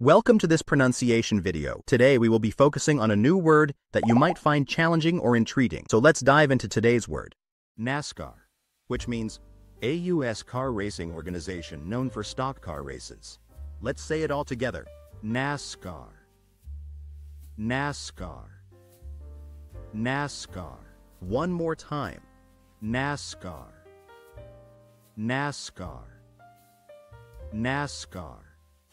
Welcome to this pronunciation video. Today we will be focusing on a new word that you might find challenging or intriguing. So let's dive into today's word. NASCAR, which means a U.S. car racing organization known for stock car races. Let's say it all together. NASCAR. NASCAR. NASCAR. One more time. NASCAR. NASCAR. NASCAR.